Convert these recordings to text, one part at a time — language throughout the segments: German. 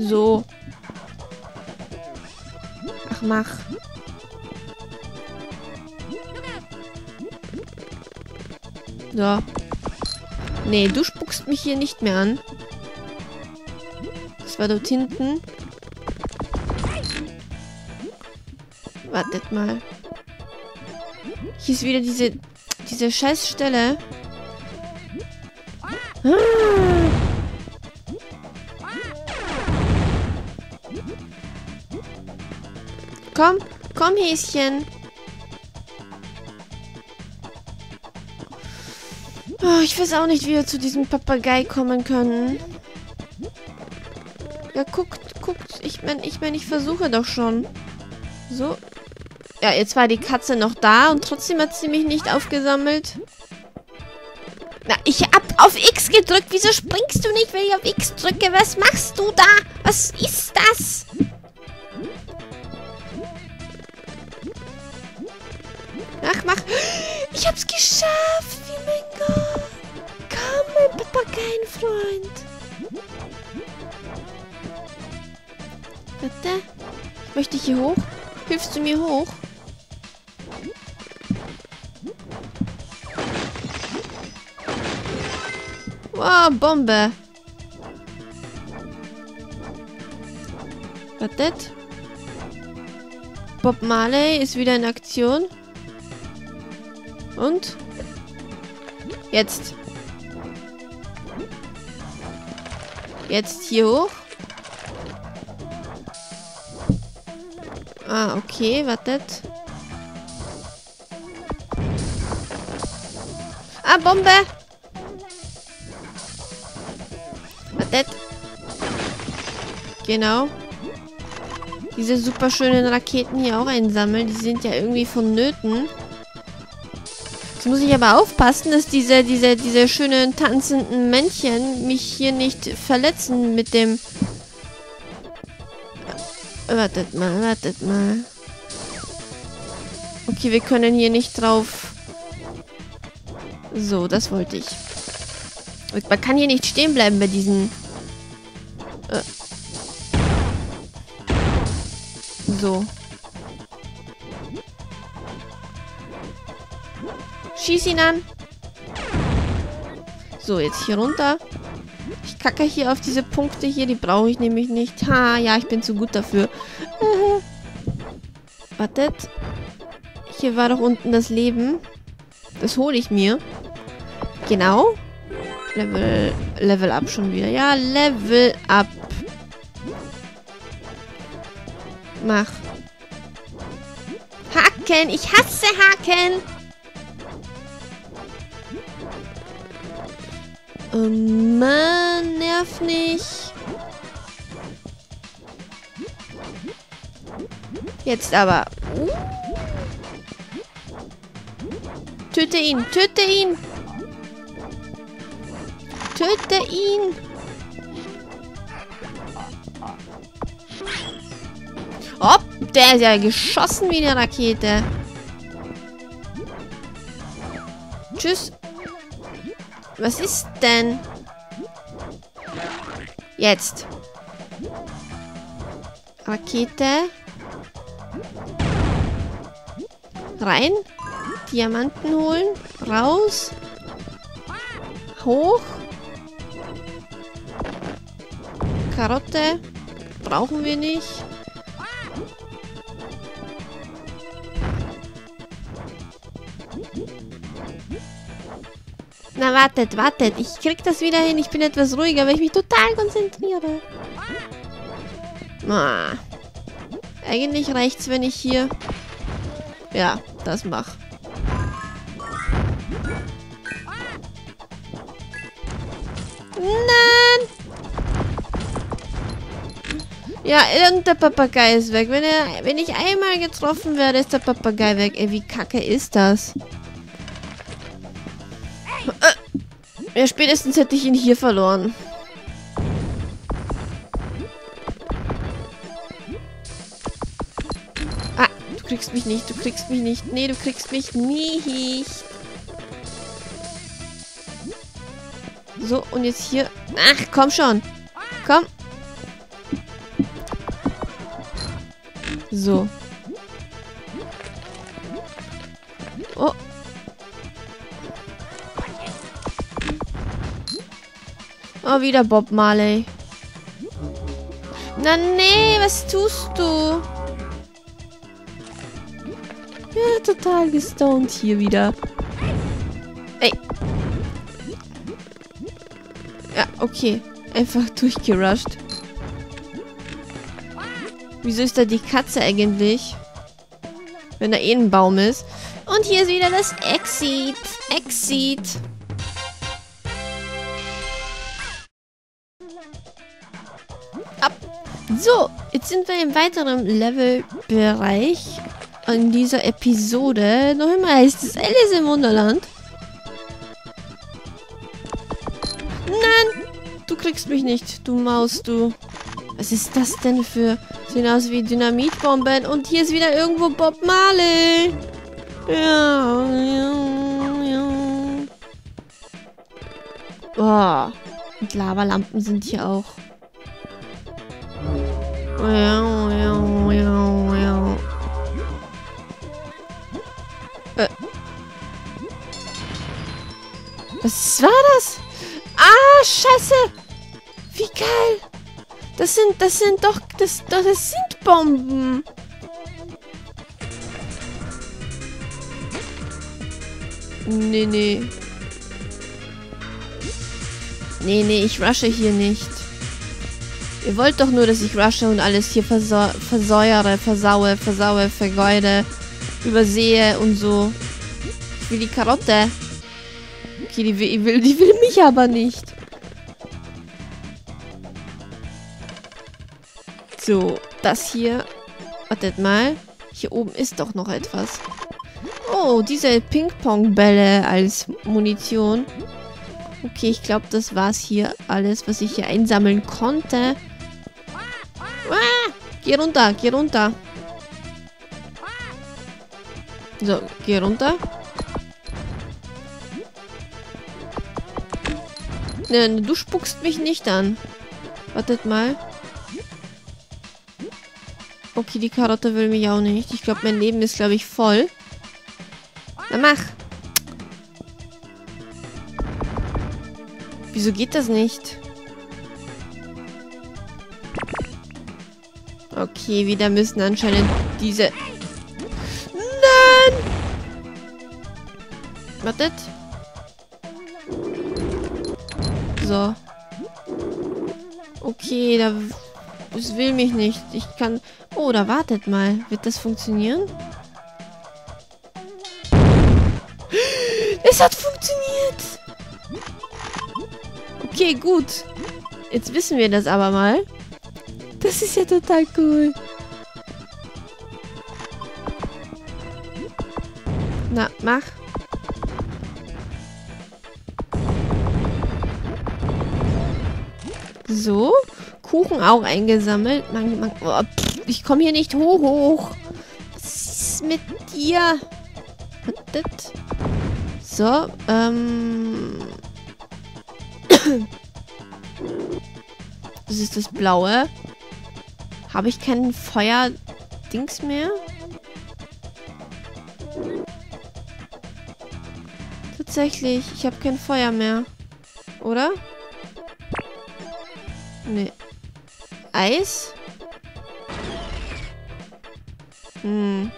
So. Ach, mach. So. Nee, du spuckst mich hier nicht mehr an. Das war dort hinten. Wartet mal. Hier ist wieder diese, diese Scheißstelle. Ah. Komm, komm, Häschen. Oh, ich weiß auch nicht, wie wir zu diesem Papagei kommen können. Ja, guckt, guckt. Ich meine, ich, mein, ich versuche doch schon. So. Ja, jetzt war die Katze noch da und trotzdem hat sie mich nicht aufgesammelt. Na, ich hab auf X gedrückt. Wieso springst du nicht, wenn ich auf X drücke? Was machst du da? Was ist das? Ach, mach. Ich hab's geschafft. Oh mein Gott. Komm, mein Papageienfreund. Warte. Ich möchte hier hoch. Hilfst du mir hoch? Wow, Bombe. Wartet. Bob Marley ist wieder in Aktion. Und? Jetzt. Jetzt hier hoch. Ah, okay, wartet. Ah, Bombe! Wartet. Genau. Diese super schönen Raketen hier auch einsammeln. Die sind ja irgendwie vonnöten. Jetzt muss ich aber aufpassen, dass diese, diese, diese schönen tanzenden Männchen mich hier nicht verletzen mit dem... Wartet mal, wartet mal. Okay, wir können hier nicht drauf... So, das wollte ich. Man kann hier nicht stehen bleiben bei diesen... Äh. So. Schieß ihn an. So, jetzt hier runter. Ich kacke hier auf diese Punkte hier. Die brauche ich nämlich nicht. Ha, ja, ich bin zu gut dafür. Wartet. Hier war doch unten das Leben. Das hole ich mir. Genau. Level, Level up schon wieder. Ja, Level up. Mach. Haken. Ich hasse Haken. Oh Mann, nerv nicht. Jetzt aber. Töte ihn, töte ihn. Töte ihn. Hopp, der ist ja geschossen wie eine Rakete. Tschüss. Was ist denn? Jetzt. Rakete. Rein. Diamanten holen. Raus. Hoch. Karotte. Brauchen wir nicht. Na, wartet, wartet. Ich krieg das wieder hin. Ich bin etwas ruhiger, weil ich mich total konzentriere. Ah. Eigentlich reicht's, wenn ich hier... Ja, das mach. Nein! Ja, und der Papagei ist weg. Wenn, er, wenn ich einmal getroffen werde, ist der Papagei weg. Ey, wie kacke ist das? Ja, spätestens hätte ich ihn hier verloren. Ah, du kriegst mich nicht, du kriegst mich nicht. Nee, du kriegst mich nicht. So, und jetzt hier. Ach, komm schon. Komm. So. Oh. Oh, wieder Bob Marley. Na nee, was tust du? Ja, total gestoned hier wieder. Ey. Ja, okay. Einfach durchgerusht. Wieso ist da die Katze eigentlich? Wenn da eh ein Baum ist. Und hier ist wieder das Exit. Exit. So, jetzt sind wir im weiteren Levelbereich in dieser Episode. Noch immer heißt es Alice im Wunderland. Nein, du kriegst mich nicht, du Maus, du. Was ist das denn für... Sehen aus wie Dynamitbomben. Und hier ist wieder irgendwo Bob Marley. Ja, ja, ja. Boah. Und Lavalampen sind hier auch. Äh. Was war das? Ah, scheiße. Wie geil. Das sind, das sind doch, das, das sind Bomben. Nee, nee. Nee, nee, ich rushe hier nicht. Ihr wollt doch nur, dass ich rushe und alles hier versäu versäuere, versaue, versaue, vergeude, übersehe und so. Will die Karotte. Okay, die will, die will mich aber nicht. So, das hier. Wartet mal. Hier oben ist doch noch etwas. Oh, diese Ping-Pong-Bälle als Munition. Okay, ich glaube, das war's hier alles, was ich hier einsammeln konnte. Ah, geh runter, geh runter. So, geh runter. Ne, du spuckst mich nicht an. Wartet mal. Okay, die Karotte will mich auch nicht. Ich glaube, mein Leben ist, glaube ich, voll. Na, mach. Wieso geht das nicht? Okay, wieder müssen anscheinend diese... Nein! Wartet. So. Okay, da... Es will mich nicht. Ich kann... Oh, da wartet mal. Wird das funktionieren? Es hat funktioniert! Okay, gut. Jetzt wissen wir das aber mal. Das ist ja total cool. Na, mach. So. Kuchen auch eingesammelt. Man, man, oh, pff, ich komme hier nicht hoch, hoch. Was ist mit dir? So, ähm... Das ist das Blaue. Habe ich kein Feuer-Dings mehr? Tatsächlich, ich habe kein Feuer mehr. Oder? Nee. Eis? Hm.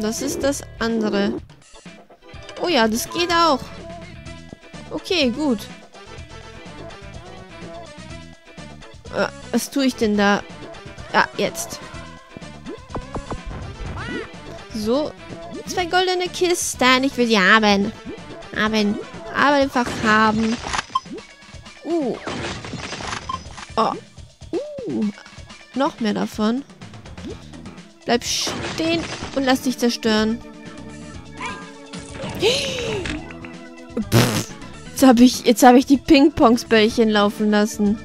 Das ist das andere. Oh ja, das geht auch. Okay, gut. Was tue ich denn da? Ja, jetzt. So. Zwei goldene Kisten. Ich will sie haben. Haben. Aber einfach haben. Uh. Oh. Uh. Noch mehr davon. Bleib stehen und lass dich zerstören. Pff. Jetzt habe ich, hab ich die Ping-Pongs-Bällchen laufen lassen.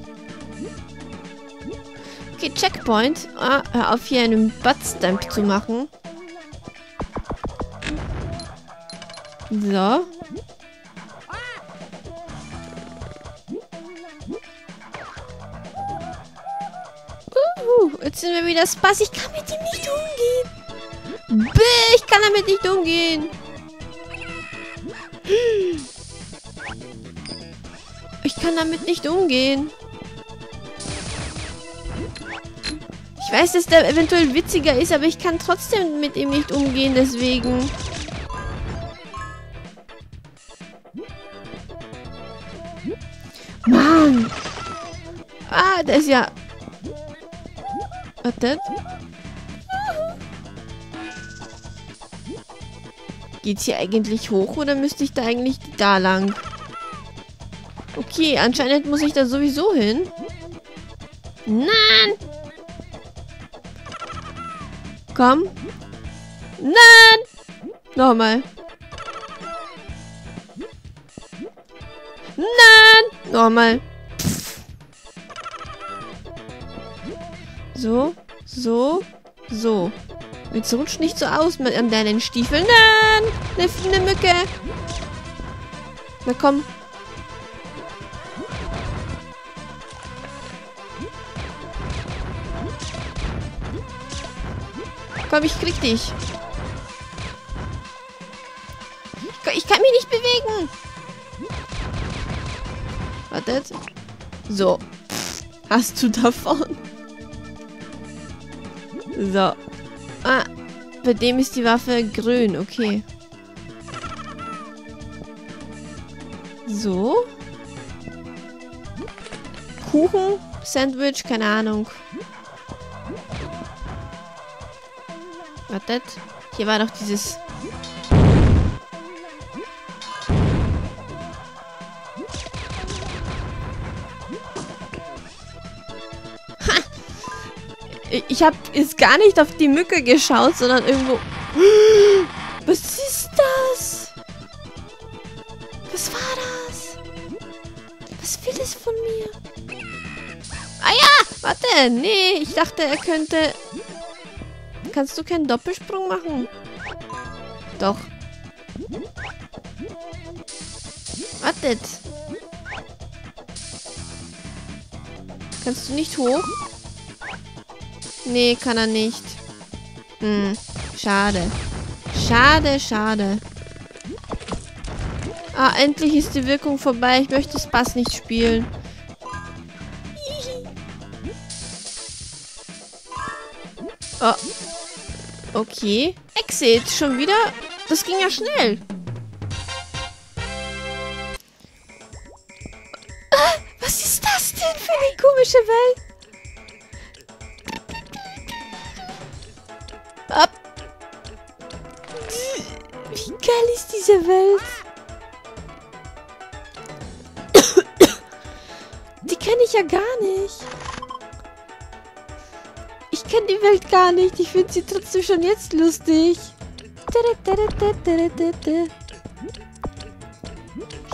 Okay, Checkpoint. Ah, hör auf, hier einen Buttstamp zu machen. So. Uh, jetzt sind wir wieder Spaß. Ich kann mit ihm nicht umgehen. Bäh, ich kann damit nicht umgehen. Ich kann damit nicht umgehen. Weiß, dass der eventuell witziger ist, aber ich kann trotzdem mit ihm nicht umgehen, deswegen... Mann! Ah, der ist ja... Warte. Geht's hier eigentlich hoch oder müsste ich da eigentlich da lang? Okay, anscheinend muss ich da sowieso hin. Nein! Komm. Nein! Nochmal. Nein! Nochmal. So, so, so. Jetzt rutscht nicht so aus mit an deinen Stiefeln. Nein! Eine, eine Mücke. Na komm. Komm, ich krieg dich. Ich, ich kann mich nicht bewegen. Wartet. So. Hast du davon? So. Ah, bei dem ist die Waffe grün. Okay. So. Kuchen, Sandwich, keine Ahnung. Wartet. Hier war doch dieses... Ha! Ich habe jetzt gar nicht auf die Mücke geschaut, sondern irgendwo... Was ist das? Was war das? Was will es von mir? Ah ja! Warte! Nee, ich dachte, er könnte... Kannst du keinen Doppelsprung machen? Doch. Wartet. Kannst du nicht hoch? Nee, kann er nicht. Hm, schade. Schade, schade. Ah, endlich ist die Wirkung vorbei. Ich möchte das Bass nicht spielen. Oh. Okay. Exit. Schon wieder? Das ging ja schnell. Ah, was ist das denn für eine komische Welt? Ab. Wie geil ist diese Welt? Die kenne ich ja gar nicht. Kenne die Welt gar nicht. Ich finde sie trotzdem schon jetzt lustig.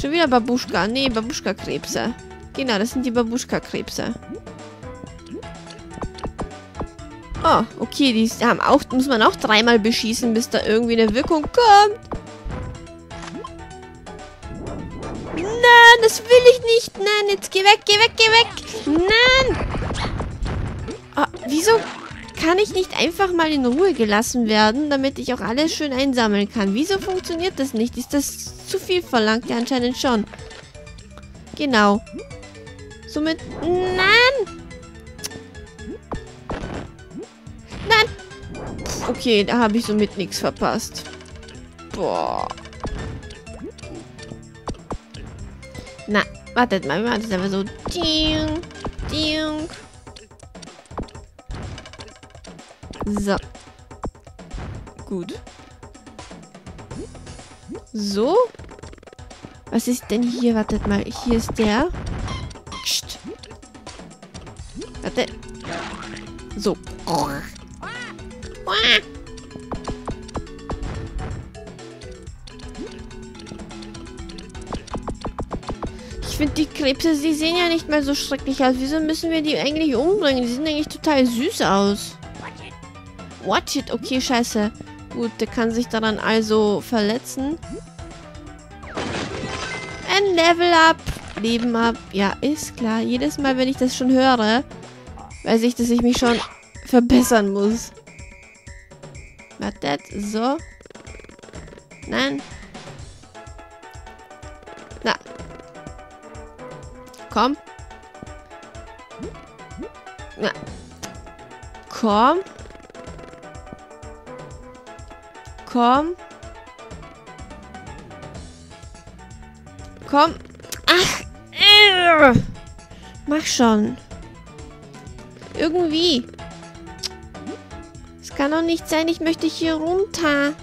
Schon wieder Babuschka. Nee, Babuschka-Krebse. Genau, das sind die Babuschka-Krebse. Oh, okay, die haben auch, muss man auch dreimal beschießen, bis da irgendwie eine Wirkung kommt. Nein, das will ich nicht. Nein, jetzt geh weg, geh weg, geh weg. Nein. Ah, wieso kann ich nicht einfach mal in Ruhe gelassen werden, damit ich auch alles schön einsammeln kann? Wieso funktioniert das nicht? Ist das zu viel verlangt? Ja, anscheinend schon. Genau. Somit... Nein! Nein! Okay, da habe ich somit nichts verpasst. Boah. Na, wartet mal, wir machen das einfach so. Ding, ding. So. Gut. So. Was ist denn hier? Wartet mal. Hier ist der. Psst. Warte. So. Ich finde die Krebse, die sehen ja nicht mehr so schrecklich aus. Wieso müssen wir die eigentlich umbringen? Die sehen eigentlich total süß aus. Watch it. Okay, scheiße. Gut, der kann sich daran also verletzen. Ein Level up. Leben ab. Ja, ist klar. Jedes Mal, wenn ich das schon höre, weiß ich, dass ich mich schon verbessern muss. Wartet, so. Nein. Na. Komm. Na. Komm. Komm. Komm. Ach. Äh. Mach schon. Irgendwie. Es kann doch nicht sein, ich möchte hier runter.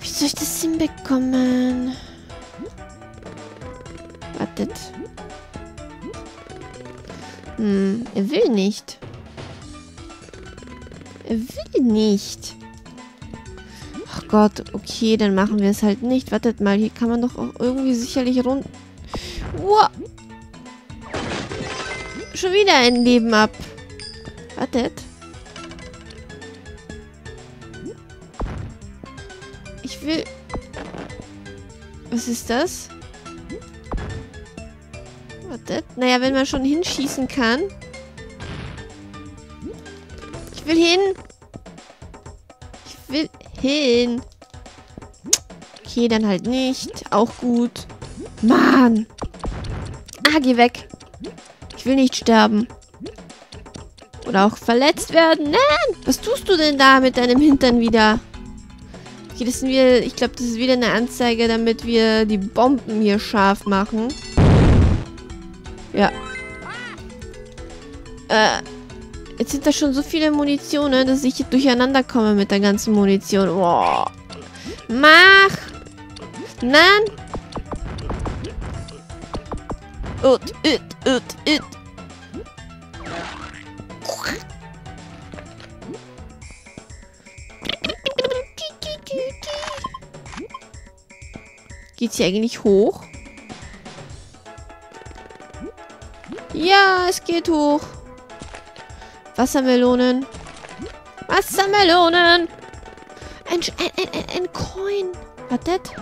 Wie soll ich das hinbekommen? Wartet. Hm, er will nicht. Er will nicht. Ach Gott, okay, dann machen wir es halt nicht. Wartet mal, hier kann man doch auch irgendwie sicherlich rund... Wow. Schon wieder ein Leben ab. Wartet. Ich will... Was ist das? Wartet. Naja, wenn man schon hinschießen kann. Ich will hin. Ich will hin. Okay, dann halt nicht. Auch gut. Mann. Ah, geh weg. Ich will nicht sterben. Oder auch verletzt werden. Nein! Was tust du denn da mit deinem Hintern wieder? Okay, das sind wir... Ich glaube, das ist wieder eine Anzeige, damit wir die Bomben hier scharf machen. Ja. Äh... Jetzt sind da schon so viele Munitionen, dass ich durcheinander komme mit der ganzen Munition. Boah. Mach! Nein! Ut, ut, ut, ut. Geht's hier eigentlich hoch? Ja, es geht hoch. Wassermelonen. Wassermelonen. Ein, ein, ein, ein Coin. Wartet.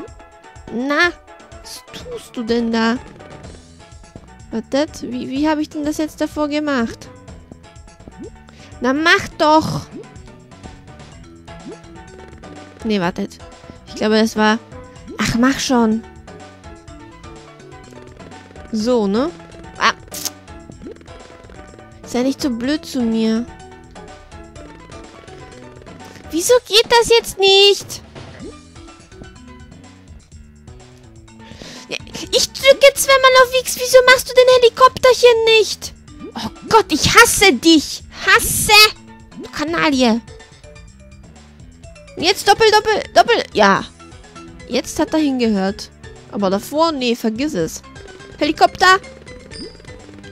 Na, was tust du denn da? Wartet, wie, wie habe ich denn das jetzt davor gemacht? Na, mach doch! Nee, wartet. Ich glaube, das war... Ach, mach schon. So, ne? Sei nicht so blöd zu mir. Wieso geht das jetzt nicht? Ich drücke zweimal auf X. Wieso machst du den Helikopterchen nicht? Oh Gott, ich hasse dich. Hasse. Kanalie. Jetzt doppel, doppel, doppel. Ja. Jetzt hat er hingehört. Aber davor, nee, vergiss es. Helikopter.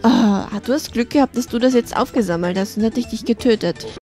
Oh, du hast Glück gehabt, dass du das jetzt aufgesammelt hast. Sonst hätte ich dich getötet.